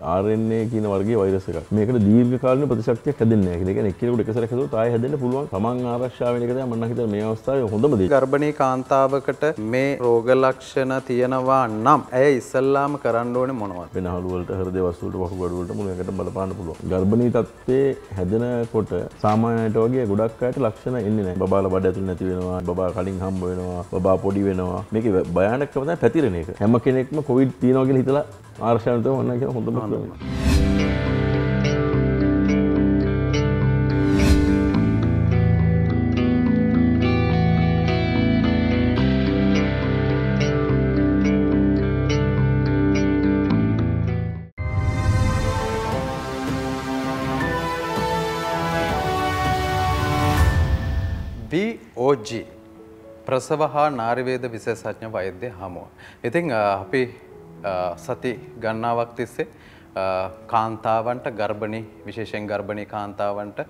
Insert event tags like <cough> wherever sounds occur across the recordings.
RNA කියන වර්ගයේ virus එකක්. මේකට දීර්ඝ කාලින ප්‍රතිශක්තියක් හැදෙන්නේ නැහැ. ඒ කියන්නේ එක්කෙනෙකුට එක සැරයක් හැදුවොත් ආයෙ හැදෙන්න පුළුවන්. තමන් ආරක්ෂා වෙන එක තමයි මම හිතන්නේ මේ අවස්ථාවේ හොඳම දේ. ගර්භණී කාන්තාවකට මේ රෝග ලක්ෂණ තියෙනවා නම් ඇය ඉස්සල්ලාම කරන්න ඕනේ මොනවද? වෙනහළු වලට හෘද වස්තු වලට වකුගඩු වලට මුළු එකට බලපාන්න පුළුවන්. ගර්භණී තත්ත්වයේ හැදෙනකොට සාමාන්‍යයට වගේ ගොඩක් අයට ලක්ෂණ එන්නේ නැහැ. බබාලා බඩ ඇතුළ නැති වෙනවා. බබා කලින් හම්බ වෙනවා. බබා පොඩි වෙනවා. මේකේ භයානකම තමයි පැතිරෙන එක. හැම කෙනෙක්ම කොවිඩ් තියනවා කියලා හිතලා ආර්ශාවෙන් තමයි මම කියන හොඳම ක්‍රමය. BOG ප්‍රසව හා නාරිවේද විශේෂඥ වෛද්‍ය හමුව. ඉතින් අ, අපි අ, සති ගණනාවක් තිස්සේ අ, කාන්තාවන්ට ගර්භණී විශේෂයෙන් ගර්භණී කාන්තාවන්ට අ,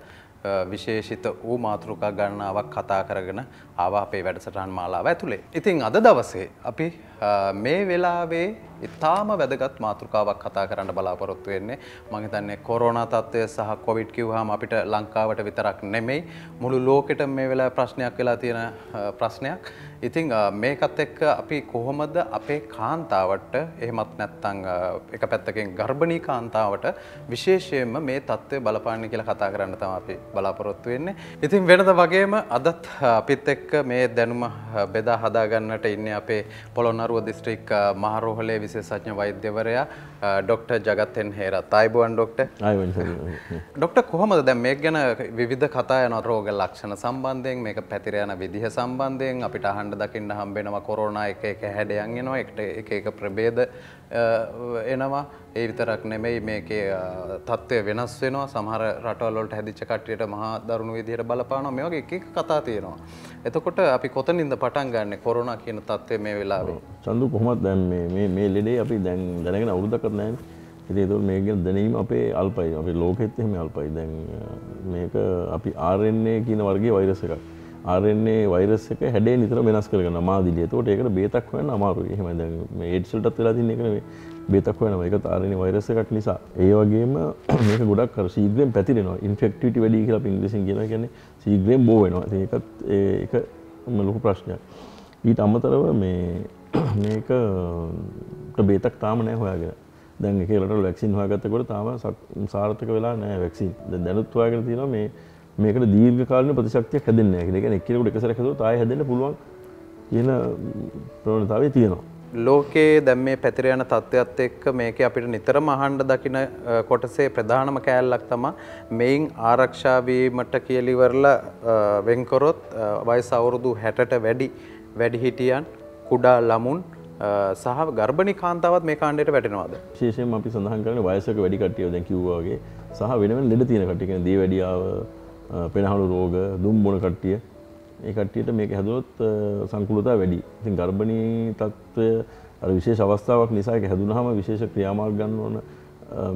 විශේෂිත වූ මාතෘකා ගණනාවක් කතා කරගෙන ආවා අපේ වැඩසටහන් මාලාව ඇතුලේ. ඉතින් අද දවසේ අපි අ, මේ වෙලාවේ ඉතාම වැදගත් මාතෘකාවක් කතා කරන්න බලාපොරොත්තු වෙන්නේ මම හිතන්නේ කොරෝනා තත්ත්වය සහ කොවිඩ් කිව්වහම අපිට ලංකාවට විතරක් නෙමෙයි මුළු ලෝකෙටම මේ වෙලාවේ ප්‍රශ්නයක් වෙලා තියෙන අ, ප්‍රශ්නයක්. ඉතින් අ, මේකත් එක්ක අපි කොහොමද අපේ කාන්තාවට එහෙමත් නැත්නම් අ, එක පැත්තකින් ගර්භණී කාන්තාවට විශේෂයෙන්ම මේ තත්ත්වය බලපාන්නේ කියලා කතා කරන්න තමයි අපි බලාපොරොත්තු වෙන්නේ. ඉතින් වෙනද වගේම අදත් අ, අපිත් එක්ක මේ දැනුම අ, බෙදා හදා ගන්නට ඉන්නේ අපේ පොළොන්නරුව දිස්ත්‍රික් මහරෝහලේ විශේෂඥ වෛද්‍යවරයා අ, ඩොක්ටර් ජගත් එන් හේරත්. ආයුබෝවන් ඩොක්ටර්. ආයෙ වෙනස. ඩොක්ටර් කොහොමද දැන් මේක ගැන විවිධ කතා යනවා රෝග ලක්ෂණ සම්බන්ධයෙන් මේක පැතිර යන විදිහ සම්බන්ධයෙන් අපිට අහන්න දකින්න හම්බෙනවා කොරෝනා එක එක හැඩයන් එනවා එකට එක එක ප්‍රභේද අ, එනවා ඒ විතරක් නෙමෙයි මේකේ අ, තත්ත්වය වෙනස් වෙනවා සමහර රටවල් වලට හැදිච්ච කට්ටියට මහා දරුණු විදිහට බලපානවා මේ වගේ එක කතා තියෙනවා එතකොට අපි කොතනින්ද පටන් ගන්නෙ කොරෝනා කියන තත්ත්වය මේ වෙලාවේ චන්දු කොහොමත් දැන් මේ මේ මේ ලෙඩේ අපි දැන් දැනගෙන අවුරුද්දක්වත් නැහැ. ඉතින් ඒක මේක ගැන දැනීම අපේ අල්පයි. අපේ ලෝකෙත් එහෙම අල්පයි. දැන් අ, මේක අපි RNA කියන වර්ගයේ වෛරස් එකක්. RNA වෛරස් එක හැඩේ නිතර වෙනස් කරගන්න මාදිලිය. ඒකට ඒකට බේතක් හොයන්න අමාරුයි. එහෙම දැන් මේ AIDS වලටත් වෙලා තියෙන එක නෙවෙයි. බේතක් හොයනවා. ඒකත් RNA වෛරස් එකක් නිසා. ඒ වගේම <clears throat> මේක ගොඩක් අර ශීඝ්‍රයෙන් පැතිරෙනවා. ඉන්ෆෙක්ටිවිටි වැඩි කියලා අපි ඉංග්‍රීසියෙන් කියනවා. කියන්නේ ශීඝ්‍රයෙන් බෝ වෙනවා. ඉතින් ඒකත් ඒ- ඒක ලොකු ප්‍රශ්නයක්. ඊට අමතරව මේ <clears throat> මේකට බේතක් තාම නෑ හොයාගෙන දැන් එක රට වැක්සින් හොයාගත්තකොට තාම සක්- සාර්ථක වෙලා නෑ වැක්සින් දැන් දැනුත් හොයාගෙන තියෙනවා මේ මේකට දීර්ඝ කාලින ප්‍රතිශක්තියක් හැදෙන්නේ නැහැ කියලා. ඒ කියන්නේ එක්කෙනෙකුට එක සැරයක් හැදුවොත් ආයෙ හැදෙන්න පුළුවන් කියන ප්‍රවණතාවය තියෙනවා. ලෝකයේ දැන් මේ පැතිර යන තත්ත්වයක් එක්ක මේකේ අපිට නිතරම අහන්න දකින අ, කොටසේ ප්‍රධානම කෑල්ලක් තමයි මෙයින් ආරක්ෂා වීමට කියලා ඉවරලා අ, වෙන් කරොත් අ, වයස අවුරුදු 60ට වැඩි වැඩිහිටියන් කුඩා ළමුන් සහ ගර්භණී කාන්තාවත් මේ කාණ්ඩයට වැටෙනවාද? විශේෂයෙන්ම අපි සඳහන් කරන්නේ වයසක වැඩි කට්ටිය දැන් කිව්වා වගේ සහ වෙන වෙන ලෙඩ තියෙන කට්ටිය කියන්නේ දියවැඩියාව අ, පෙනහළු රෝග දුම් බොන කට්ටිය ඒ කට්ටියට මේක හැදුවොත් සංකුලතාව වැඩි. ඉතින් ගර්භණී තත්ත්වය අර විශේෂ අවස්ථාවක් නිසා ඒක හැදුනහම විශේෂ ක්‍රියාමාර්ග ගන්න ඕන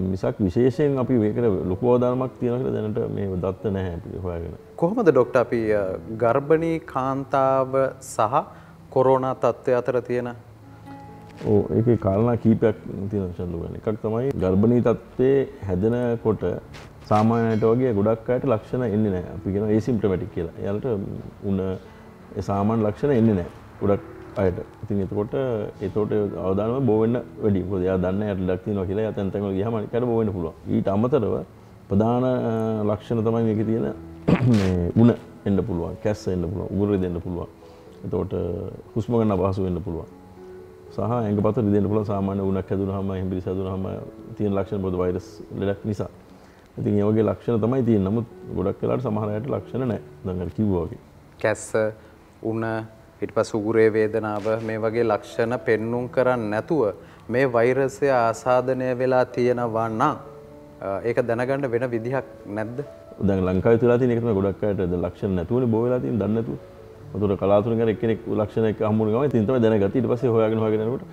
මිසක් විශේෂයෙන් අපි මේකට ලොකු අවධානමක් තියෙනවා කියලා දැනට මේ දත්ත නැහැ අපි හොයාගෙන. කොහොමද ඩොක්ටර් අපි ගර්භණී කාන්තාව සහ කොරෝනා තත්ත්වය අතර තියෙන ඕ ඒකේ කාරණා කීපයක් තියෙනවා චන්දු ගන්න. එකක් තමයි ගර්භණී තත්ත්වයේ හැදෙනකොට සාමාන්‍යයට වගේ ගොඩක් අයට ලක්ෂණ එන්නේ නැහැ. අපි කියනවා ඒසිම්ප්ටොමැටික් කියලා. එයාලට උණ ඒ සාමාන්‍ය ලක්ෂණ එන්නේ නැහැ. ගොඩක් අයට. ඉතින් එතකොට ඒතකොට අවදානම බෝ වෙන්න වැඩි. මොකද එයා දන්නේ එයාට ලක් තියෙනවා කියලා. එයා තැන් තැන් වල ගියාම අනිකට බෝ වෙන්න පුළුවන්. ඊට අමතරව ප්‍රධාන අ, ලක්ෂණ තමයි මේකේ තියෙන මේ උණ එන්න පුළුවන්. කැස්ස එන්න පුළුවන්. උගුරේ දෙන්න පුළුවන්. එතකොට හුස්ම ගන්න අපහසු වෙන්න පුළුවන්. සහ ඇඟපත රිදෙන්න පුළුවන් සාමාන්‍ය උණක් හැදුනහම හිම්බිරිස හැදුනහම තියෙන ලක්ෂණ පොදු වෛරස් ලෙඩක් නිසා. ඉතින් ඒ වගේ ලක්ෂණ තමයි තියෙන්නේ. නමුත් ගොඩක් වෙලාවට සමහර අයට ලක්ෂණ නැහැ. දැන් අර කිව්වා වගේ. කැස්ස උණ ඊට පස්සේ උගුරේ වේදනාව මේ වගේ ලක්ෂණ පෙන්눔 කරන්නේ නැතුව මේ වෛරසය ආසාදනය වෙලා තියෙනවා නම් ඒක දැනගන්න වෙන විදිහක් නැද්ද? දැන් ලංකාවේ තුලා තියෙන එක තමයි ගොඩක් අයට දැන් ලක්ෂණ නැතුවනේ බෝ වෙලා තියෙන දන්නේ නැතුව. වතුර කලාතුරකින් අර එක්කෙනෙක් ලක්ෂණ එක හම්බුන ගමන් ඉතින් තමයි දැනගත්තේ. ඊට පස්සේ හොයාගෙන හොයාගෙන යනකොට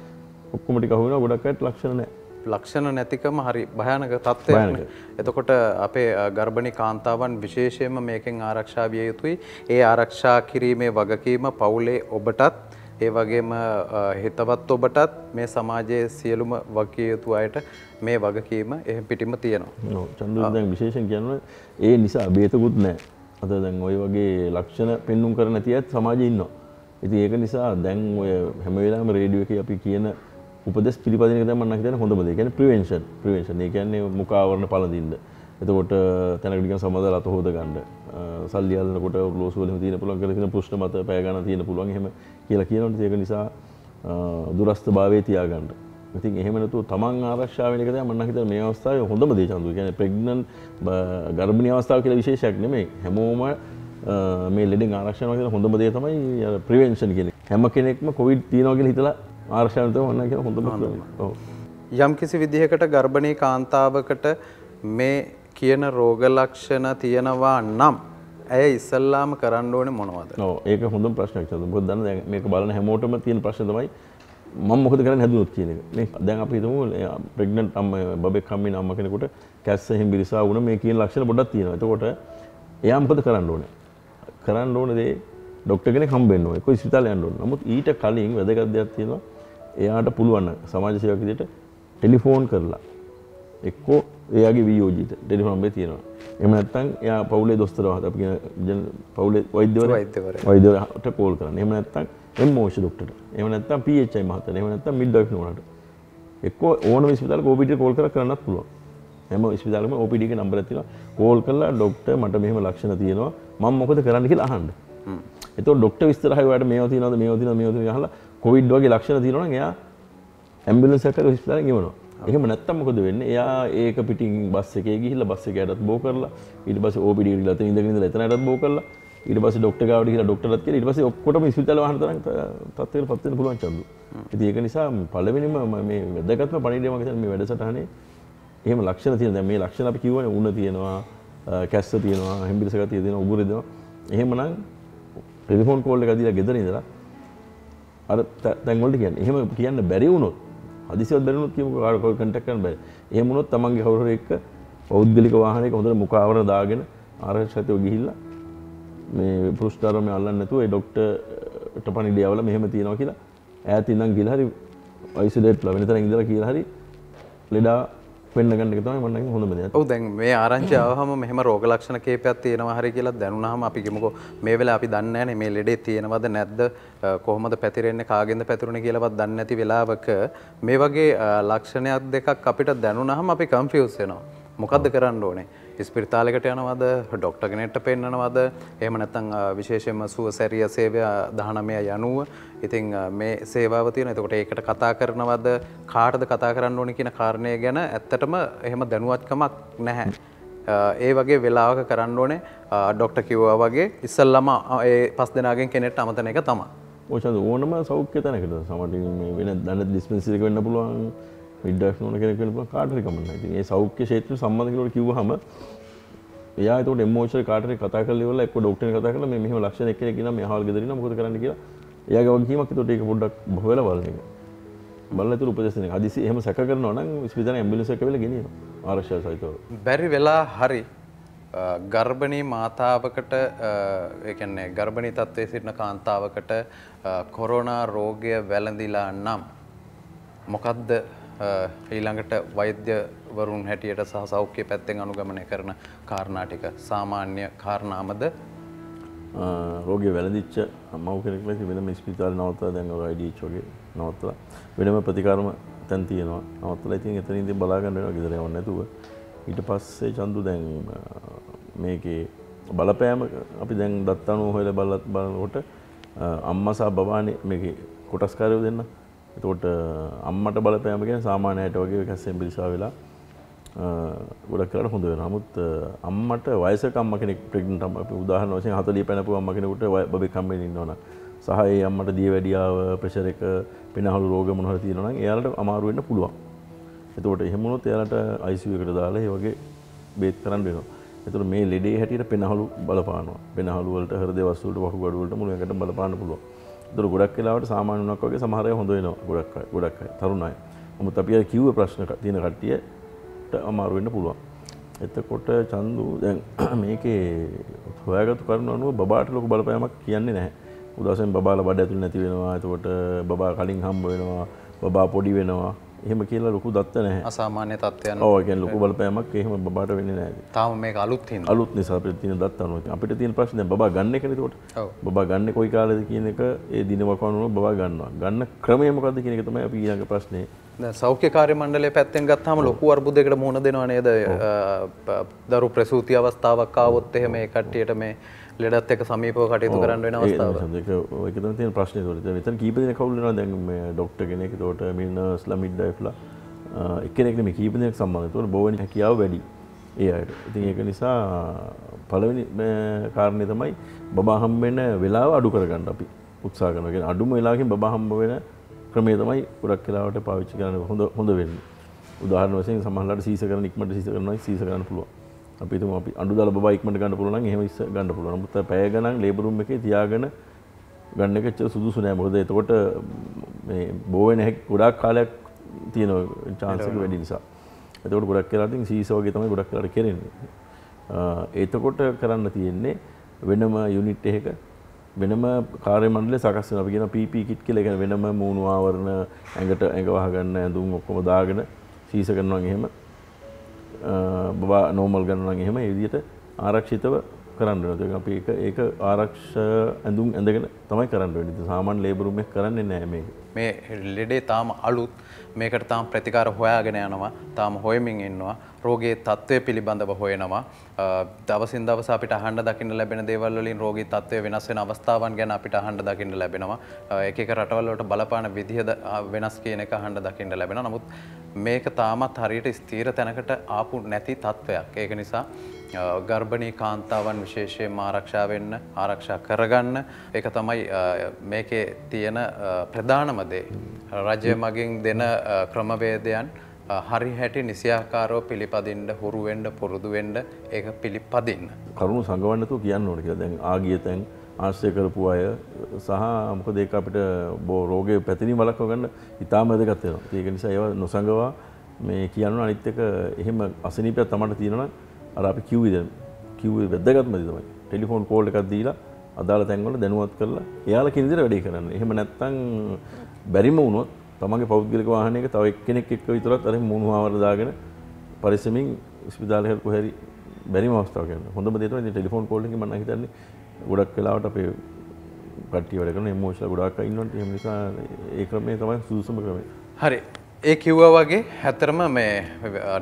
ඔක්කොම ටික අහු වෙනවා ගොඩක් අයට ලක්ෂණ නැහැ. ලක්ෂණ නැතිකම හරි භයානක තත්ත්වයක්. එතකොට අපේ ගර්භණී කාන්තාවන් විශේෂයෙන්ම මේකෙන් ආරක්ෂා විය යුතුයි. ඒ ආරක්ෂා කිරීමේ වගකීම පවුලේ ඔබටත් ඒ වගේම හිතවත් ඔබටත් මේ සමාජයේ සියලුම වකිය යුතු අයට මේ වගකීම එහ පිටිම තියෙනවා. චන්ද දැන් විශේෂෙන් කියන්න ඒ නිසා බේතකුත් නෑ අද දැන් ඔය වගේ ලක්ෂණ පෙන්නුම් කරන තියත් සමාජ ඉන්නවා. ඉති ඒක නිසා දැන් ඔය හැමවෙලාම රේඩිය එක අපි කියන උපදෙස් පිළිපදිනක දැන් මම හිතන්නේ හොඳම දේ. කියන්නේ ප්‍රිවෙන්ෂන්. ප්‍රිවෙන්ෂන්. ඒ කියන්නේ මුඛාවරණ පළඳින්න. එතකොට තැනකට නිකන් සමදලා අත හොද ගන්න. සල්ලි අල්ලනකොට ඔරලෝසු වලින් තියෙන පුළුවන් කියලා තියෙන ප්‍රශ්න මත පය ගන්න තියෙන පුළුවන් එහෙම කියලා කියනකොට ඒක නිසා දුරස්ත භාවයේ තියාගන්න. ඉතින් එහෙම නැතුව තමන් ආරක්ෂා වෙන එක තමයි මම හිතන්නේ මේ අවස්ථාවේ හොඳම දේ චන්දු. කියන්නේ ප්‍රෙග්නන්ට් ගර්භණී අවස්ථාව කියලා විශේෂයක් නෙමෙයි. හැමෝම මේ ලෙඩෙන් ආරක්ෂා වෙන හොඳම දේ තමයි ප්‍රිවෙන්ෂන් කියන්නේ. හැම කෙනෙක්ම කොවිඩ් තියෙනවා කියලා හිතලා ආරක්ෂා වෙන තමයි මම කියන හොඳම ඔව්. යම් කිසි විදිහකට ගර්භණී කාන්තාවකට මේ කියන රෝග ලක්ෂණ තියෙනවා නම් ඇය ඉස්සල්ලාම කරන්න ඕනේ මොනවද? ඔව් ඒක හොඳම ප්‍රශ්නයක් චන්දු. මොකද දන්න දැන් මේක බලන හැමෝටම තියෙන ප්‍රශ්න තමයි මම මොකද කරන්න හැදුනොත් කියන එක. දැන් අපි හිතමු ප්‍රෙග්නන්ට් අම්ම බබෙක් හම්බෙන අම්ම කෙනෙකුට කැස්ස එහෙම බිරිසා වුණ මේ කියන ලක්ෂණ පොඩ්ඩක් තියෙනවා. එතකොට එයා මොකද කරන්න ඕනේ? කරන්න ඕන දේ ඩොක්ටර් කෙනෙක් හම්බෙන්න ඕනේ. කොයි ස්පිතාලේ යන්න ඕනේ. නමුත් ඊට කලින් වැදගත් දෙයක් තියෙනවා. එයාට පුළුවන් සමාජ සේවක විදිහට ටෙලිෆෝන් කරලා එක්කෝ එයාගේ වියෝජිත ටෙලිෆෝන් නම්බරේ තියෙනවා. එහෙම නැත්නම් එයා පවුලේ දොස්තරව අපි කියන පවුලේ වෛද්‍යවරයා වෛද්‍යවරයාට කෝල් කරන්න. එහෙම නැත්නම් එම්මෝෂ ඩොක්ටර්ට. එහෙම නැත්නම් PHI මහත්තයාට. එහෙම නැත්නම් මිඩ්වයිෆ් නෝනාට. එක්කෝ ඕනම ස්පිතාලෙක OPD කෝල් කරලා කරන්නත් පුළුවන්. හැම ස්පිතාලෙම OPD එකේ නම්බරයක් තියෙනවා. කෝල් කරලා ඩොක්ටර් මට මෙහෙම ලක්ෂණ තියෙනවා. මම මොකද කරන්න කියලා අහන්න. එතකොට ඩොක්ටර් විස්තර හරි ඔයාලට මේවා තියෙනවද මේවා තියෙනවද මේවා තියෙනවද අහලා කොවිඩ් වගේ ලක්ෂණ තියෙනවා නම් එයා ඇම්බියුලන්ස් එකකට හොස්පිටාලෙන් ගෙවනවා. එහෙම නැත්තම් මොකද වෙන්නේ? එයා ඒක පිටින් බස් එකේ ගිහිල්ලා බස් එකටත් බෝ කරලා ඊට පස්සේ එකට ගිහලා එතන ඉඳගෙන ඉඳලා එතනටත් බෝ කරලා ඊට පස්සේ ડોක්ටර් ගාවට ගිහලා ડોක්ටර්ලත් කියලා ඊට පස්සේ ඔක්කොටම ඉස්පිරිතාල වහන තරම් තත්ත්වයකට පත් වෙන්න පුළුවන් චන්දු. ඉතින් ඒක නිසා පළවෙනිම මේ වැදගත්ම පණිවිඩය මම හිතන්නේ මේ වැඩසටහනේ එහෙම ලක්ෂණ තියෙන දැන් මේ ලක්ෂණ අපි කියවනේ උණ තියෙනවා කැස්ස තියෙනවා හෙම්බිරිස ගතිය තියෙනවා උගුර දෙනවා එහෙමනම් ටෙලිෆෝන් කෝල් එක දීලා ගෙදර ඉඳලා අර දැන් වලට කියන්නේ එහෙම කියන්න බැරි වුණොත් හදිසියවත් බැරි වුණොත් කියමුකෝ කාට කොයි කන්ටැක්ට් කරන්න බැරි. එහෙම වුණොත් තමන්ගේ කවුරු හරි එක්ක පෞද්ගලික වාහනයක හොඳට මුඛ ආවරණ දාගෙන ආරක්ෂිතව ගිහිල්ලා මේ පුරුෂ්ඨාරෝමය අල්ලන්නේ නැතුව ඒ ડોක්ටර්ට පණිවිඩය යවලා මෙහෙම තියෙනවා කියලා ඈත ඉඳන් ගිහලා හරි අයිසොලේට්ලා වෙන තැනක ඉඳලා කියලා හරි ලෙඩා වෙන්න ගන්න එක තමයි මම හොඳම දේ. ඔව් දැන් මේ ආරංචි ආවහම මෙහෙම රෝග ලක්ෂණ කීපයක් තියෙනවා හරි කියලා දැනුණාම අපි කිමුකෝ මේ වෙලාව අපි දන්නේ නැහැනේ මේ ලෙඩේ තියෙනවද නැද්ද කොහොමද පැතිරෙන්නේ කාගෙන්ද පැතිරුණේ කියලාවත් දන්නේ නැති වෙලාවක මේ වගේ ලක්ෂණයක් දෙකක් අපිට දැනුණාම අපි කන්ෆියුස් වෙනවා. මොකද්ද කරන්න ඕනේ? ස්පිරිතාලයකට යනවද? ඩොක්ටර් කෙනෙක්ට පෙන්නනවද? එහෙම නැත්නම් විශේෂයෙන්ම සුවසැරිය සේවය 19 යනුව. ඉතින් මේ සේවාව තියෙන. එතකොට ඒකට කතා කරනවද? කාටද කතා කරන්න ඕනේ කියන කාරණය ගැන ඇත්තටම එහෙම දැනුවත්කමක් නැහැ. ඒ වගේ වෙලාවක කරන්න ඕනේ. ඩොක්ටර් කිව්වා වගේ ඉස්සල්ලාම ඒ පස් දෙනාගෙන් කෙනෙක්ට අමතන එක තමයි. ඔය ඕනම සෞඛ්‍ය තැනකට සමහරවිට වෙන දන්න ඩිස්පෙන්සරි එක වෙන්න පුළුවන්. විඩ්ඩක් නොන කෙනෙක් වෙන පුළුවන් කාටරි කමන්න. ඉතින් ඒ සෞඛ්‍ය ක්ෂේත්‍ර සම්බන්ධ කෙනෙකුට කිව්වහම එයා ඒකට එමෝෂනල් කාටරි කතා කරලා ඉවරලා එක්ක ඩොක්ටර් කතා කරලා මේ මෙහෙම ලක්ෂණ එක්කෙනෙක් කියනවා මේ අහවල් ගෙදර ඉන්නවා මොකද කරන්න කියලා එයාගේ වගකීමක් ඒකට ඒක පොඩ්ඩක් බහුවලා බලන එක. බලලා ඒතර උපදෙස් දෙන එක. හදිසි එහෙම සැක කරනවා නම් ස්පිතාලේ ඇම්බියුලන්ස් එක වෙලා ගෙනියනවා. ආරක්ෂා සහිතව. බැරි වෙලා හරි ගර්භණී මාතාවකට ඒ කියන්නේ ගර්භණී තත්ත්වයේ සිටින කාන්තාවකට කොරෝනා රෝගය වැළඳිලා නම් මොකද්ද ඊළඟට වෛද්‍යවරුන් හැටියට සහ සෞඛ්‍ය පැත්තෙන් අනුගමනය කරන කාරණා ටික. සාමාන්‍ය කාරණාමද? රෝගය වැළඳිච්ච අම්මව කෙනෙක් ලෙස වෙනම ස්පිතාලේ නවත්තලා දැන් ඔය IDH වගේ නවත්තලා. වෙනම ප්‍රතිකාරම තැන් තියෙනවා. නවත්තලා ඉතින් එතන ඉඳන් බලා ගන්න වෙනවා ගෙදර යවන්න නැතුව. ඊට පස්සේ චන්දු දැන් මේකේ බලපෑම අපි දැන් දත් අණු හොයලා බලත් බලනකොට අම්මා සහ බබානේ මේකේ කොටස්කාරයෝ දෙන්න. එතකොට අම්මට බලපෑම කියන්නේ සාමාන්‍යයට වගේ කැස්සෙන් පිළිසා වෙලා ගොඩක් කරලා හොඳ වෙනවා. නමුත් අම්මට වයසක අම්ම කෙනෙක් ප්‍රෙග්නන්ට් අම්ම අපි උදාහරණ වශයෙන් 40 පැනපු අම්ම කෙනෙකුට බබෙක් හම්බෙන්න ඉන්නවනම් සහ ඒ අම්මට දියවැඩියාව ප්‍රෙෂර් එක පෙනහළු රෝග මොන හරි තියෙනවා නම් එයාලට අමාරු වෙන්න පුළුවන්. එතකොට එහෙම වුණොත් එයාලට ICU එකට දාලා ඒ වගේ බේත් කරන්න වෙනවා. එතකොට මේ ලෙඩේ හැටියට පෙනහළු බලපානවා. පෙනහළු වලට හෘද වස්තු වලට වකුගඩු වලට මුළු ඇඟට බලපාන්න පුළුවන්. ඒතර ගොඩක් වෙලාවට සාමාන්‍ය වුණක් වගේ සමහර අය හොඳ වෙනවා. ගොඩක් අය ගොඩක් අය තරුණ අය. නමුත් අපි අර කිව්ව ප්‍රශ්න තියෙන කට්ටියට අමාරු වෙන්න පුළුවන්. එතකොට චන්දු දැන් <clears throat> මේකේ හොයාගත්තු කරුණු අනුව බබාට ලොකු බලපෑමක් කියන්නේ නැහැ. උදසෙන් බාල බඩ ඇතුළ නැති වෙනවා එතකොට බබා කලින් හම්බ වෙනවා බබා පොඩි වෙනවා එහෙම කියලා ලොකු දත්ත නැහැ. අසාමාන්‍ය තත්ත්වයන්. ඕකෙන් ලොකු බලපෑමක් එහෙම බාට වෙන්න නෑ තාම මේ අලුත්. අලුත් නිසා අපිට තියෙන දත්ත අනුව අපිට තියෙන ප්‍රශ්නේ දැන් බබා ගන්න ඔව්. බබා ගන්න කොයි කාලෙද කියන එක ඒ දිනවක අනුව බබා ගන්නවා. ගන්න ක්‍රමය මොකද්ද කියන එක තමයි අපි ඊළඟ ප්‍රශ්නේ. දැන් සෞඛ්‍ය කාර්ය මණ්ඩලය පැත්තෙන් ගත්තාම ලොකු අර්බුදයකට මුහුණ දෙනවා නේද? දරු ප්‍රසූති අවස්ථාවක් ආවොත් එහෙම ඒ කට්ටියට මේ ලෙඩත් එක්ක සමීපව කටයුතු කරන්න වෙන අවස්ථාවක්. ඒක ඒක තමයි තියෙන ප්‍රශ්නේ. ඒතකොට මෙතන කීප දෙනෙක් කවුල් වෙනවා දැන් මේ ડોක්ටර් කෙනෙක් ඒතකොට මේ නර්ස්ලා මිඩ්වයිෆ්ලා එක්කෙනෙක් නෙමෙයි කීප දෙනෙක් සම්බන්ධයි ඒතකොට බොවෙන හැකියාව වැඩි ඒ අයට. ඉතින් ඒක නිසා පළවෙනි කාරණේ තමයි බබා හම්බ වෙන වෙලාව අඩු කරගන්න අපි උත්සාහ කරනවා. කියන්නේ අඩුම වෙලාවකින් බබා හම්බ වෙන ක්‍රමය තමයි ගොඩක් වෙලාවට පාවිච්චි කරන්න හොඳ හොඳ වෙන්නේ. උදාහරණ වශයෙන් සමහරවිට සීස කරන ඉක්මනට සීස කරනවා සීස කරන්න පුළුවන් අපි අපි අඬු දාලා බබා ඉක්මනට ගන්න පුළුවන් එහෙම ඉස්ස ගන්න පුළුවන්. නමුත් පැය ගණන් ලේබර් රූම් එකේ තියාගෙන ගන්න එක ඇත්තට සුදුසු නෑ. මොකද එතකොට මේ බෝ වෙන හැකි ගොඩාක් කාලයක් තියෙන chance එක වැඩි නිසා. එතකොට ගොඩක් වෙලාවට ඉතින් සීස වගේ තමයි ගොඩක් වෙලාවට කරන්නේ. එතකොට කරන්න තියෙන්නේ වෙනම යුනිට් එකක වෙනම කාර්ය මණ්ඩලය සකස් වෙනවා. අපි කියන PP කිට් කියලා. ඒ කියන්නේ වෙනම මූණු ආවරණ ඇඟට ඇඟ වහගන්න ඇඳුම් ඔක්කොම දාගෙන සීස කරනවා එහෙම අ, බබා නෝමල් ගන්නවා නම් එහෙම ඒ විදිහට ආරක්ෂිතව කරන්න වෙනවා. ඒක අපි ඒක ඒක ආරක්ෂ ඇඳුම් ඇඳගෙන තමයි කරන්න වෙන්නේ. ඉතින් සාමාන්‍ය ලේබර් රූම් එක කරන්නේ නැහැ මේක. මේ ලෙඩේ තාම අලුත් මේකට තාම ප්‍රතිකාර හොයාගෙන යනවා තාම හොයමින් ඉන්නවා රෝගයේ තත්ත්වය පිළිබඳව හොයනවා. අ, දවසින් දවස අපිට අහන්න දකින්න ලැබෙන දේවල් වලින් රෝගී තත්ත්වය වෙනස් වෙන අවස්ථාවන් ගැන අපිට අහන්න දකින්න ලැබෙනවා. අ, එක එක රටවල් වලට බලපාන විදිහ ද- අ, වෙනස් කියන එක අහන්න දකින්න ලැබෙනවා. නමුත් මේක තාමත් හරියට ස්ථීර තැනකට ආපු නැති තත්ත්වයක්. ඒක නිසා අ, ගර්භණී කාන්තාවන් විශේෂයෙන්ම ආරක්ෂා වෙන්න ආරක්ෂා කරගන්න ඒක තමයි අ, මේකේ තියෙන අ, ප්‍රධානම දේ රජය මගින් දෙන අ, ක්‍රමවේදයන් අ, හරි හැටි නිසියාකාරව පිළිපදින්න හුරු වෙන්න පුරුදු වෙන්න ඒක පිළිපදින්න කරුණු සංගවන්න නැතුව කියන්න ඕන කියලා. දැන් ආගිය තැන් ආශ්‍රය කරපු අය සහ මොකද ඒක අපිට බෝ රෝගය පැතිරීම වළක්ව ගන්න ඉතාම වැදගත් වෙනවා. ඒක නිසා ඒවා නොසඟවා මේ කියන්න අනිත් එක එහෙම අසනීපයක් තමයි තියෙනවා නම් අර අපි කිව්වේ දැන් කිව්වේ වැදගත්ම දේ තමයි. ටෙලිෆෝන් කෝල් එකක් දීලා අදාළ තැන්වල දැනුවත් කරලා එයාලා කියන විදිහට වැඩේ කරන්න. එහෙම නැත්නම් බැරිම වුණොත් තමන්ගේ පෞද්ගලික වාහනයක තව එක්කෙනෙක් එක්ක විතරක් අර මූණු ආවර දාගෙන පරිස්සමින් ස්පිතාලේ හරි කොහරි බැරිම අවස්ථාවක් යනවා. හොඳම දේ තමයි ටෙලිෆෝන් කෝල් එකකින් මම නම් හිතන්නේ ගොඩක් වෙලාවට අපේ කට්ටිය වැඩ කරන ඉමෝෂනල් ගොඩාක් අය ඉන්නවනේ. එහෙම නිසා ඒ ක්‍රමය තමයි සුදුසුම ක්‍රමය. හරි ඒ කිව්වා වගේ හැතරම මේ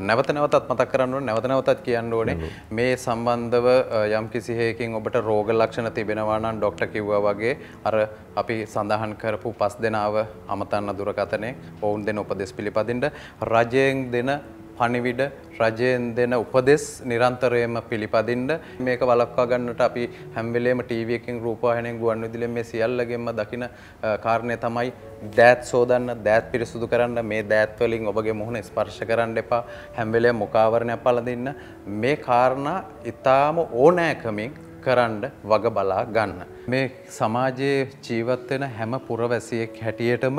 නැවත නැවතත් මතක් කරන්න ඕනේ නැවත නැවතත් කියන්න ඕනේ. මේ සම්බන්ධව යම් කිසි හේකින් ඔබට රෝග ලක්ෂණ තිබෙනවා නම් ડોක්ටර් කිව්වා වගේ අර අපි සඳහන් කරපු පස් දෙනාව අමතන්න දුරකථනයේ ඔවුන් දෙන උපදෙස් පිළිපදින්න රජයෙන් දෙන පණිවිඩ රජයෙන් දෙන උපදෙස් නිරන්තරයෙන්ම පිළිපදින්න. මේක වළක්වා ගන්නට අපි හැම වෙලේම ටීවී එකකින් රූපවාහිනියෙන් ගුවන් විදුලියෙන් මේ සියල්ලගෙන්ම දකින අ, කාරණය තමයි දෑත් සෝදන්න දෑත් පිරිසුදු කරන්න මේ දෑත් වලින් ඔබගේ මුහුණ ස්පර්ශ කරන්න එපා හැම වෙලේම මුඛාවරණයක් පළඳින්න. මේ කාරණා ඊටාම ඕනෑකමින් කරන්න වග බලා ගන්න. මේ සමාජයේ ජීවත් වෙන හැම පුරවැසියෙක් හැටියටම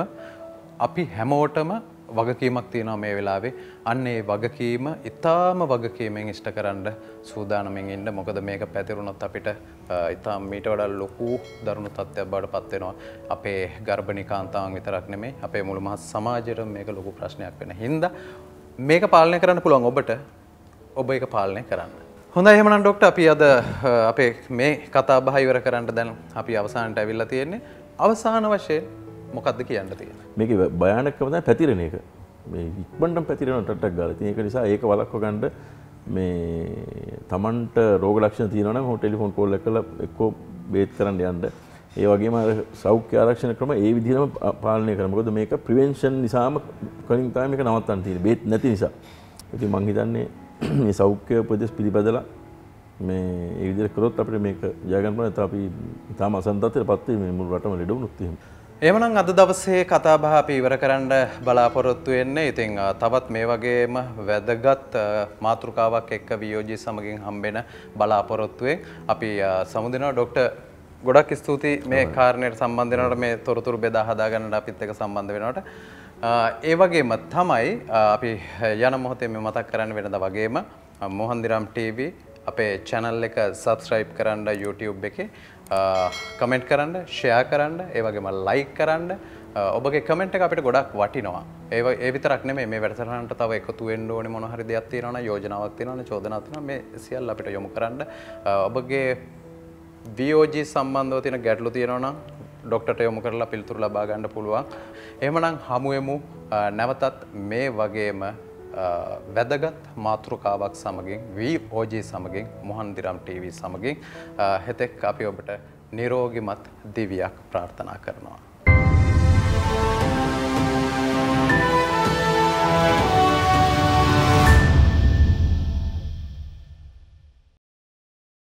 අපි හැමෝටම වගකීමක් තියෙනවා මේ වෙලාවේ. අන්න ඒ වගකීම ඉතාම වගකීමෙන් ඉෂ්ට කරන්න සූදානමින් ඉන්න. මොකද මේක පැතිරුණොත් අපිට ඉතාම මීට වඩා ලොකු දරුණු තත්ත්වයක් බවට පත් වෙනවා. අපේ ගර්භණී කාන්තාවන් විතරක් නෙමෙයි අපේ මුළු මහත් සමාජයට මේක ලොකු ප්‍රශ්නයක් වෙන හින්දා මේක පාලනය කරන්න පුළුවන් ඔබට ඔබ ඒක පාලනය කරන්න. හොඳ එහෙමනම් ඩොක්ටර් අපි අද අ, අපේ මේ කතා බහ ඉවර කරන්න දැන් අපි අවසානට ඇවිල්ලා තියෙන්නේ අවසාන වශයෙන් මොකක්ද කියන්න තියෙන්නේ මේක භයානකම තමයි පැතිරෙන එක. මේ ඉක්මනටම පැතිරෙන ටට්ටක් ගාලා. ඉතින් ඒක නිසා ඒක වළක්ව ගන්න මේ Tamanට රෝග ලක්ෂණ තියෙනවා නම් ටෙලිෆෝන් කෝල් එක කරලා එක්කෝ බේත් කරන්න යන්න. ඒ වගේම අර සෞඛ්‍ය ආරක්ෂණ ක්‍රම ඒ විදිහටම පා- පාලනය කරන්න. මොකද මේක ප්‍රිවෙන්ෂන් නිසාම කලින් තමයි මේක නවත්තන්න තියෙන්නේ. බේත් නැති නිසා. ඉතින් මං හිතන්නේ <clears throat> මේ සෞඛ්‍ය උපදෙස් පිළිපදලා මේ ඒ විදිහට කරොත් අපිට මේක ජය ගන්න පුළුවන්. නැත්නම් අපි තාම අසන්නතත්වයටපත් වෙයි මේ මුළු රටම ලෙඩ වුණොත් එහෙම. එමනම් අද දවසේ කතා බහ අපි ඉවර කරන්න බලාපොරොත්තු වෙන්නේ. ඉතින් තවත් මේ වගේම වැදගත් මාතෘකාවක් එක්ක වියෝජී සමගින් හම්බෙන බලාපොරොත්තුවෙන් අපි සමුදිනවා ඩොක්ටර් ගොඩක් ස්තුතියි මේ කාරණයට සම්බන්ධ වෙනවට මේ තොරතුරු බෙදා හදා ගන්නට අපිත් එක්ක සම්බන්ධ වෙනවට. ඒ වගේම තමයි අපි යන මොහොතේ මේ මතක් කරන්න වෙනද වගේම මොහන්දිරම් TV අපේ channel එක subscribe කරන්න YouTube එකේ කමෙන්ට් කරන්න ෂයා කරන්න ඒවගේම ලයික් කරන්න. ඔබගේ කමෙන්ට් එක අපිට ගොඩක් වටිනවා. ඒ ඒ විතරක් නෙමෙයි මේ වැඩසටහනට තව එකතු වෙන්න ඕනේ මොන හරි දෙයක් තියෙනවනම් යෝජනාවක් තියෙනවනම් චෝදනාවක් තියෙනවා මේ සියල්ල අපිට යොමු කරන්න. ඔබගේ VOG සම්බන්ධව තියෙන ගැටලු තියෙනවා නම් ඩොක්ටර්ට යොමු කරලා පිළිතුරු ලබා ගන්න පුළුවන්. එහෙමනම් හමුවෙමු නැවතත් මේ වගේම වැදගත් මාතෘකාවක් සමගින් VOG සමගින් මොහන්දිරම් TV සමගින් හෙතෙක් අපි ඔබට නිරෝගිමත් දිවියක් ප්‍රාර්ථනා කරනවා.